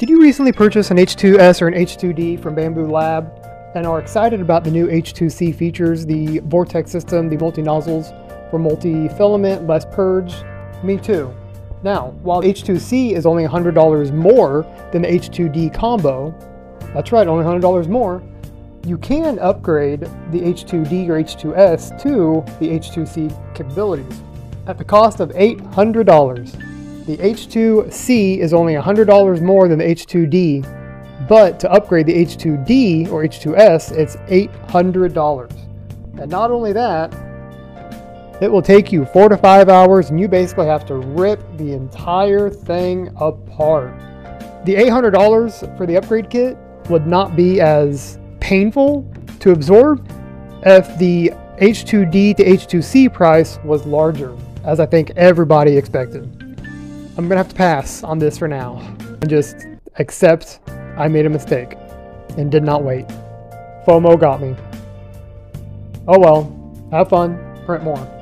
Did you recently purchase an H2S or an H2D from Bambu Lab and are excited about the new H2C features, the vortex system, the multi-nozzles for multi-filament, less purge? Me too. Now, while H2C is only $100 more than the H2D combo, that's right, only $100 more, you can upgrade the H2D or H2S to the H2C capabilities at the cost of $800. The H2C is only $100 more than the H2D, but to upgrade the H2D or H2S, it's $800. And not only that, it will take you four to five hours and you basically have to rip the entire thing apart. The $800 for the upgrade kit would not be as painful to absorb if the H2D to H2C price was larger, as I think everybody expected. I'm gonna have to pass on this for now and just accept I made a mistake and did not wait. FOMO got me. Oh well, have fun, print more.